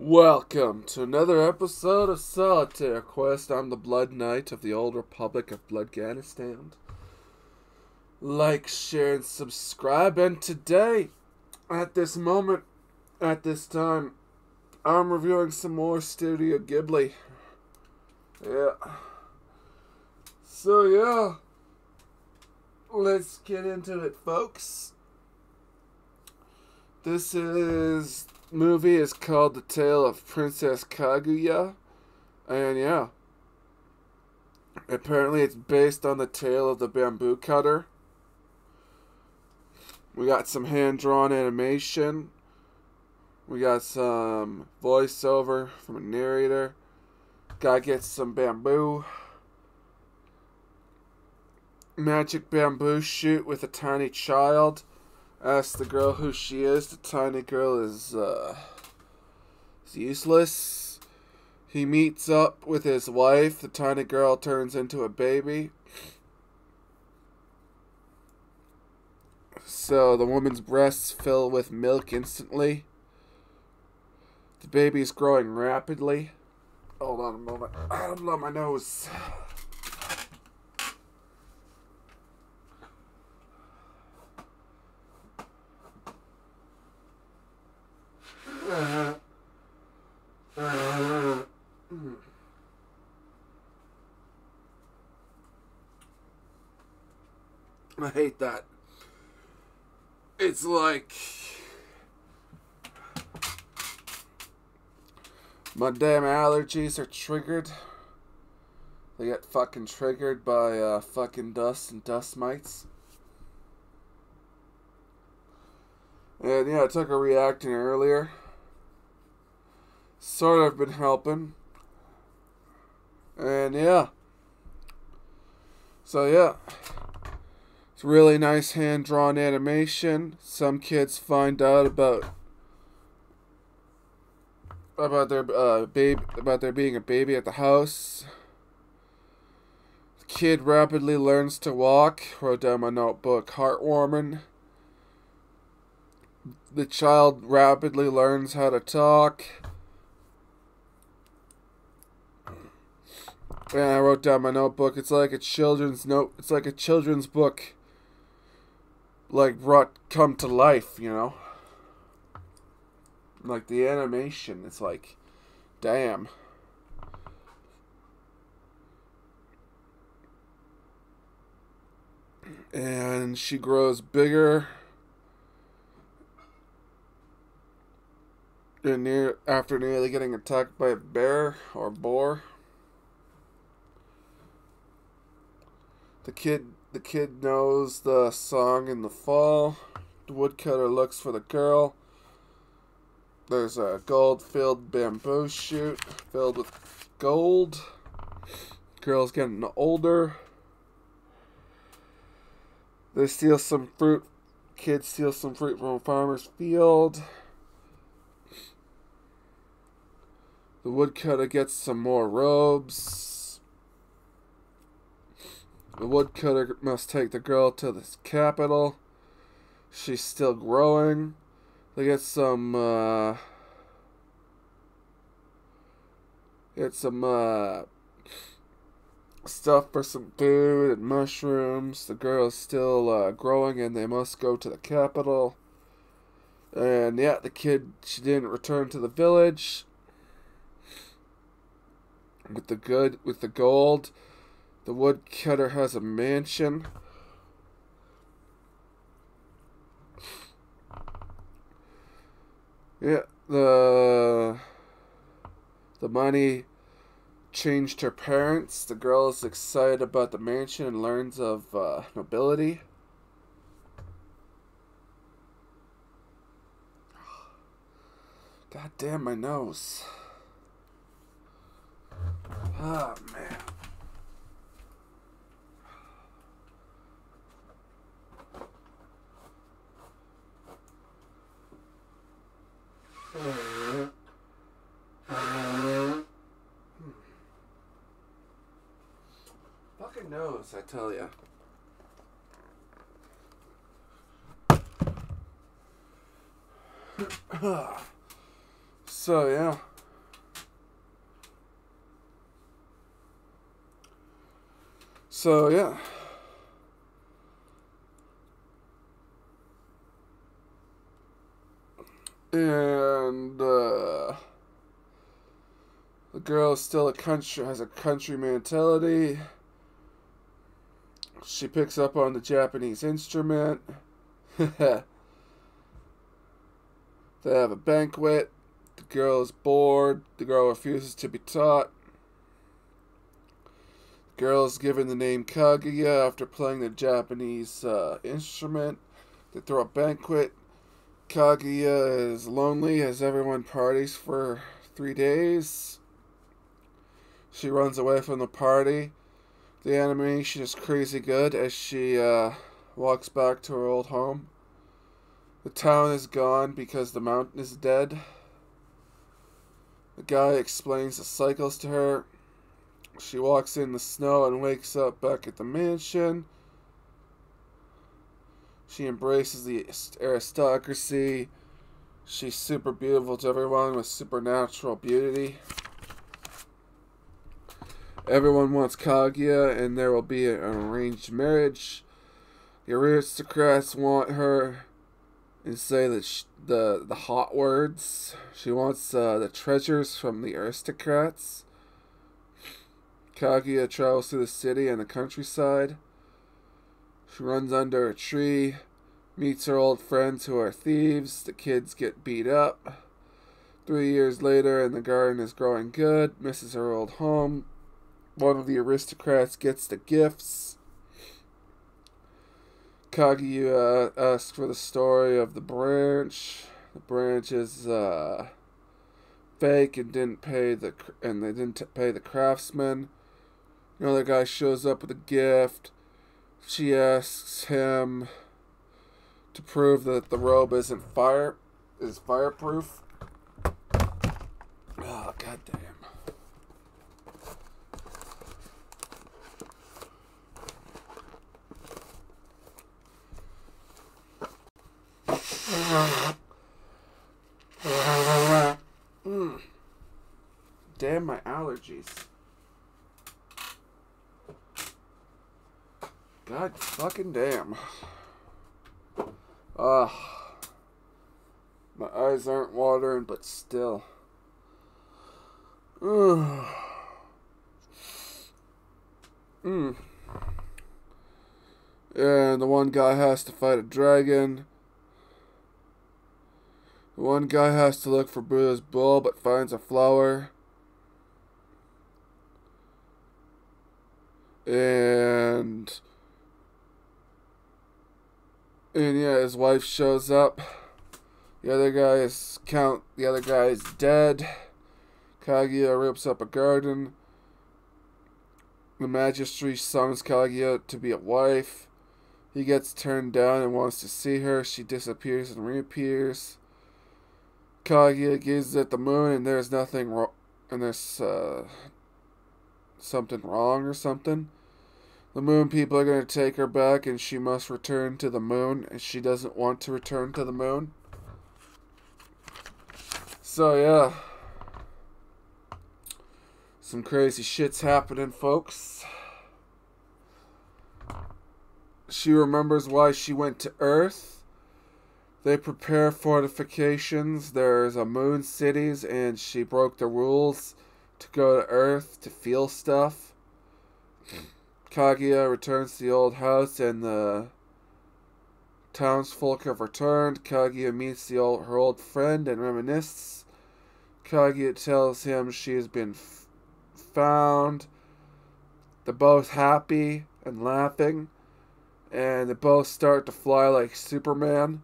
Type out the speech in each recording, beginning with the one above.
Welcome to another episode of Solitaire Quest. I'm the Blood Knight of the Old Republic of Bloodganistan. Like, share, and subscribe. And today, at this moment, at this time, I'm reviewing some more Studio Ghibli. Yeah. So, yeah. Let's get into it, folks. This is movie is called The Tale of Princess Kaguya. And yeah. Apparently it's based on the tale of the bamboo cutter. We got some hand drawn animation. We got some voiceover from a narrator. Guy gets some bamboo. Magic bamboo shoot with a tiny child. Asks the girl who she is. The tiny girl is, uh, is useless. He meets up with his wife. The tiny girl turns into a baby. So the woman's breasts fill with milk instantly. The baby is growing rapidly. Hold on a moment. I don't blow my nose. I hate that. It's like my damn allergies are triggered. They get fucking triggered by uh, fucking dust and dust mites. And yeah, I took a Reactine earlier. Sort of been helping. And yeah. So yeah. It's really nice hand drawn animation. Some kids find out about about their uh, baby about there being a baby at the house. The kid rapidly learns to walk. Wrote down my notebook. Heartwarming. The child rapidly learns how to talk. And I wrote down my notebook. It's like a children's note. It's like a children's book like brought come to life, you know. Like the animation, it's like, damn. And she grows bigger. And near after nearly getting attacked by a bear or boar. The kid the kid knows the song in the fall. The woodcutter looks for the girl. There's a gold filled bamboo shoot filled with gold. Girl's getting older. They steal some fruit. Kids steal some fruit from a farmer's field. The woodcutter gets some more robes. The woodcutter must take the girl to the capital. She's still growing. They get some, uh, get some, uh, stuff for some food and mushrooms. The girl is still, uh, growing and they must go to the capital. And yeah, the kid, she didn't return to the village. With the good, with the gold. The woodcutter has a mansion. Yeah, the the money changed her parents. The girl is excited about the mansion and learns of uh, nobility. God damn my nose. Oh man. I tell ya. So, yeah. So, yeah. And, uh, the girl is still a country, has a country mentality. She picks up on the Japanese instrument. they have a banquet. The girl is bored. The girl refuses to be taught. The girl is given the name Kaguya after playing the Japanese uh, instrument. They throw a banquet. Kaguya is lonely as everyone parties for three days. She runs away from the party. The animation is crazy good as she uh, walks back to her old home. The town is gone because the mountain is dead. The guy explains the cycles to her. She walks in the snow and wakes up back at the mansion. She embraces the aristocracy. She's super beautiful to everyone with supernatural beauty. Everyone wants Kaguya, and there will be an arranged marriage. The aristocrats want her and say that the the hot words. She wants uh, the treasures from the aristocrats. Kaguya travels through the city and the countryside. She runs under a tree, meets her old friends who are thieves. The kids get beat up. Three years later, and the garden is growing good. Misses her old home. One of the aristocrats gets the gifts. Kaguya uh, asks for the story of the branch. The branch is uh, fake and didn't pay the and they didn't pay the craftsman. Another guy shows up with a gift. She asks him to prove that the robe isn't fire is fireproof. Oh god damn. mm. Damn allergies. God fucking damn. Ugh. My eyes aren't watering, but still. Ugh. Mm. And the one guy has to fight a dragon. The one guy has to look for Buddha's bull but finds a flower. And and yeah, his wife shows up. The other guy is count. The other guy is dead. Kaguya rips up a garden. The magistrate summons Kaguya to be a wife. He gets turned down and wants to see her. She disappears and reappears. Kaguya gazes at the moon and there's nothing wrong. And there's uh, something wrong or something. The moon people are going to take her back and she must return to the moon and she doesn't want to return to the moon. So yeah. Some crazy shit's happening, folks. She remembers why she went to Earth. They prepare fortifications. There's a moon cities and she broke the rules to go to Earth to feel stuff. Kaguya returns to the old house and the townsfolk have returned. Kaguya meets the old, her old friend and reminisces. Kaguya tells him she has been found. They're both happy and laughing, and they both start to fly like Superman.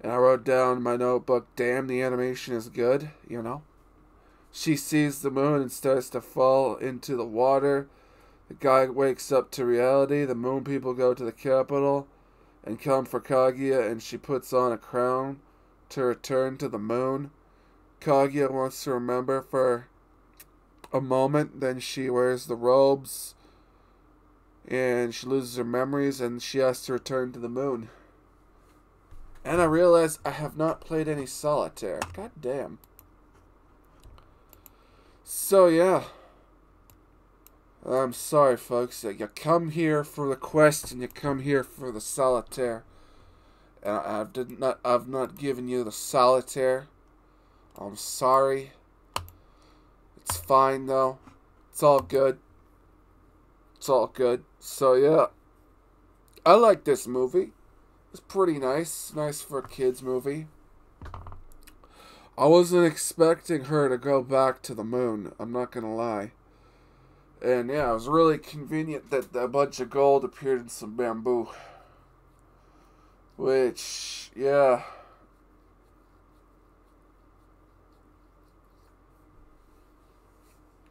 And I wrote down in my notebook, damn, the animation is good, you know. She sees the moon and starts to fall into the water the guy wakes up to reality. The moon people go to the capital and come for Kaguya, and she puts on a crown to return to the moon. Kaguya wants to remember for a moment, then she wears the robes and she loses her memories and she has to return to the moon. And I realize I have not played any solitaire. God damn. So yeah. I'm sorry, folks. Uh, you come here for the quest, and you come here for the solitaire. And I, I did not. I've not given you the solitaire. I'm sorry. It's fine though. It's all good. It's all good. So yeah. I like this movie. It's pretty nice. Nice for a kids movie. I wasn't expecting her to go back to the moon. I'm not gonna lie. And yeah, it was really convenient that a bunch of gold appeared in some bamboo. Which, yeah.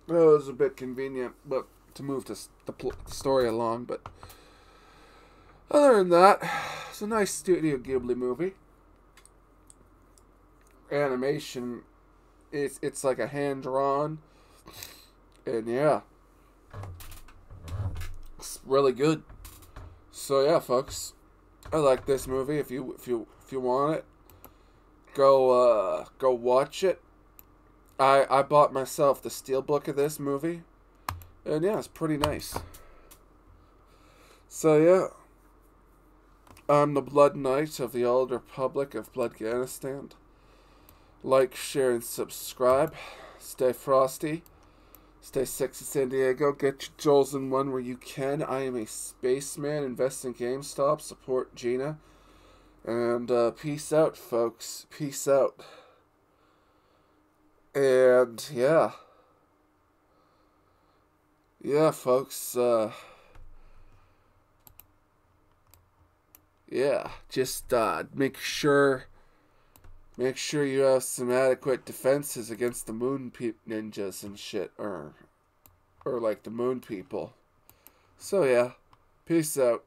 It was a bit convenient, but to move the, the story along. But other than that, it's a nice Studio Ghibli movie. Animation, it's it's like a hand drawn, and yeah, it's really good. So yeah, folks, I like this movie. If you if you if you want it, go uh go watch it. I I bought myself the steelbook of this movie, and yeah, it's pretty nice. So yeah, I'm the Blood Knight of the Old Republic of Bloodganistan. Like, share, and subscribe. Stay frosty. Stay sexy, San Diego. Get your jewels in one where you can. I am a spaceman. Invest in GameStop. Support Gina. And uh, peace out, folks. Peace out. And yeah. Yeah, folks. Uh, yeah, just uh, make sure Make sure you have some adequate defenses against the moon ninjas and shit, or, or like the moon people. So yeah, peace out.